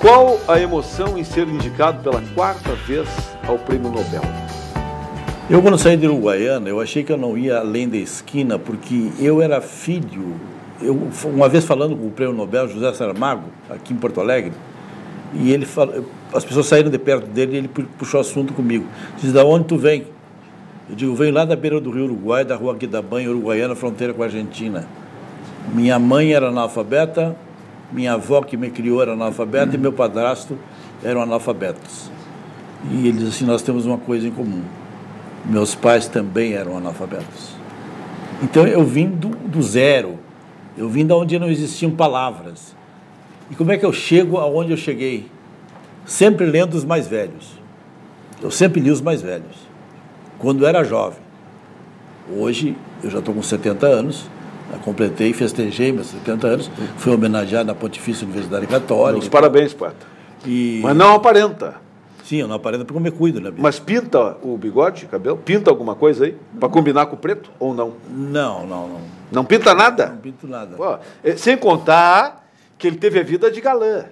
Qual a emoção em ser indicado pela quarta vez ao Prêmio Nobel? Eu, quando saí de Uruguaiana, eu achei que eu não ia além da esquina, porque eu era filho. Eu, uma vez falando com o Prêmio Nobel, José Saramago, aqui em Porto Alegre, e ele falou, as pessoas saíram de perto dele e ele puxou assunto comigo. Diz, da onde tu vem? Eu digo, venho lá da beira do rio Uruguai, da rua Guidabanha, Uruguaiana, fronteira com a Argentina. Minha mãe era analfabeta, minha avó que me criou era analfabeta uhum. e meu padrasto eram analfabetos. E ele diz assim, nós temos uma coisa em comum. Meus pais também eram analfabetos. Então eu vim do, do zero. Eu vim da onde não existiam palavras. E como é que eu chego aonde eu cheguei? Sempre lendo os mais velhos. Eu sempre li os mais velhos. Quando era jovem. Hoje eu já estou com 70 anos completei, festejei meus 70 anos, fui homenageado na Pontifícia Universidade Católica. Os parabéns, poeta. E... Mas não aparenta. Sim, eu não aparenta porque eu me cuido, né? Mas pinta o bigode, cabelo? Pinta alguma coisa aí? Para combinar com o preto ou não? Não, não, não. Não pinta nada? Não pinto nada. Pô, é, sem contar que ele teve a vida de galã.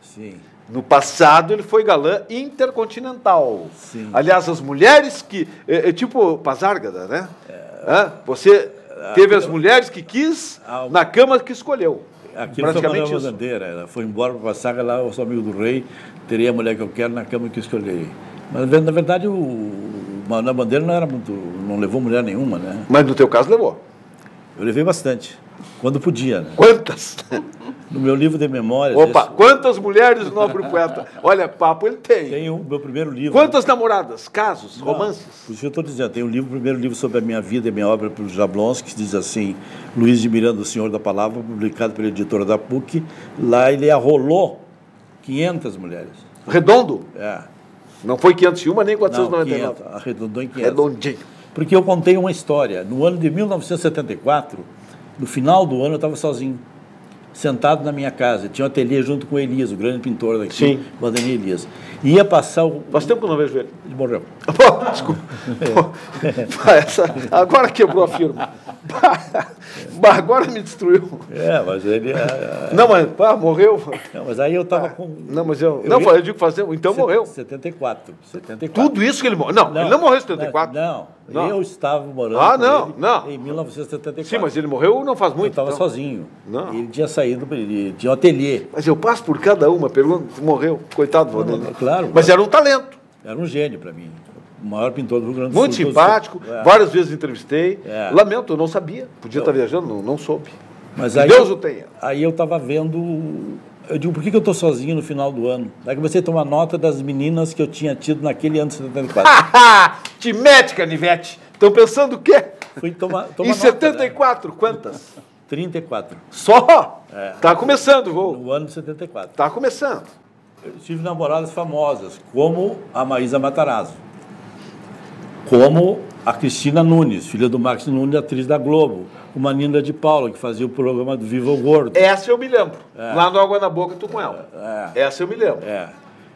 Sim. No passado ele foi galã intercontinental. Sim. Aliás, as mulheres que. É, é tipo Pazárgada, né? É. Você Teve as mulheres que quis, na cama que escolheu. Aquilo Praticamente uma bandeira. Ela foi embora para passar lá, eu sou amigo do rei, teria a mulher que eu quero na cama que escolhi. Mas, na verdade, o, na bandeira não era muito. não levou mulher nenhuma, né? Mas no teu caso levou? Eu levei bastante. Quando podia. Né? Quantas? No meu livro de memórias. Opa, esse... quantas mulheres o nobre poeta? Olha, papo ele tem. Tem o meu primeiro livro. Quantas né? namoradas, casos, Não, romances? Por isso eu estou dizendo, tem um livro, o primeiro livro sobre a minha vida e minha obra pelo Jablonski, que diz assim, Luiz de Miranda, o Senhor da Palavra, publicado pela editora da PUC. Lá ele arrolou 500 mulheres. Redondo? É. Não foi 501 nem 499? Não, 500, arredondou em 500. Redondinho. Porque eu contei uma história. No ano de 1974, no final do ano, eu estava sozinho sentado na minha casa. Tinha um ateliê junto com o Elias, o grande pintor daqui, Sim. o Ademir Elias. Ia passar o. Faz tempo que eu não vejo ele. Ele morreu. Desculpa. Pô, essa, agora quebrou a firma. agora me destruiu. É, mas ele. É, não, mas pá, morreu. Não, mas aí eu estava com. Não, mas eu. eu não, eu digo fazer. Então morreu. 74. 74. Tudo isso que ele morreu. Não, não, ele não morreu em 74. Não, não. Eu estava morando. Ah, não, não. Em 1974. Sim, mas ele morreu não faz muito. Eu estava então. sozinho. Não. Ele tinha saído, ele tinha um ateliê. Mas eu passo por cada uma, pergunto, morreu. Coitado do. Claro. Mas era um talento. Era um gênio para mim o maior pintor do Rio Grande do Muito Sul. Muito simpático, é. várias vezes entrevistei. É. Lamento, eu não sabia. Podia eu... estar viajando, não, não soube. Mas aí, Deus o tenha. Aí eu estava vendo. Eu digo, por que, que eu estou sozinho no final do ano? Aí comecei a tomar nota das meninas que eu tinha tido naquele ano de 74. Te mete, canivete! Estão pensando o quê? Fui tomar, tomar Em nota, 74, né? quantas? 34. Só? É. Tá começando, vou. No ano de 74. Tá começando. Eu tive namoradas famosas, como a Maísa Matarazzo como a Cristina Nunes, filha do Max Nunes, atriz da Globo, uma Nina de Paula, que fazia o programa do Viva o Gordo. Essa eu me lembro. É. Lá no Água na Boca, tu com ela. É. Essa eu me lembro. É.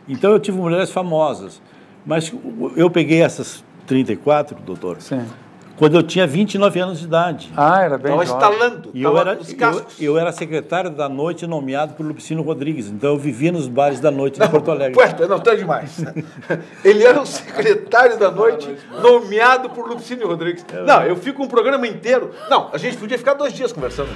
Então eu tive mulheres famosas. Mas eu peguei essas 34, doutor. Sim quando eu tinha 29 anos de idade. Ah, era bem Estava instalando, e eu era, eu, eu, era secretário da noite nomeado por Lupicino Rodrigues, então eu vivia nos bares da noite não, de Porto Alegre. Puerta, não, tá demais. Ele era o secretário da noite nomeado por Lupicino Rodrigues. É não, eu fico um programa inteiro. Não, a gente podia ficar dois dias conversando.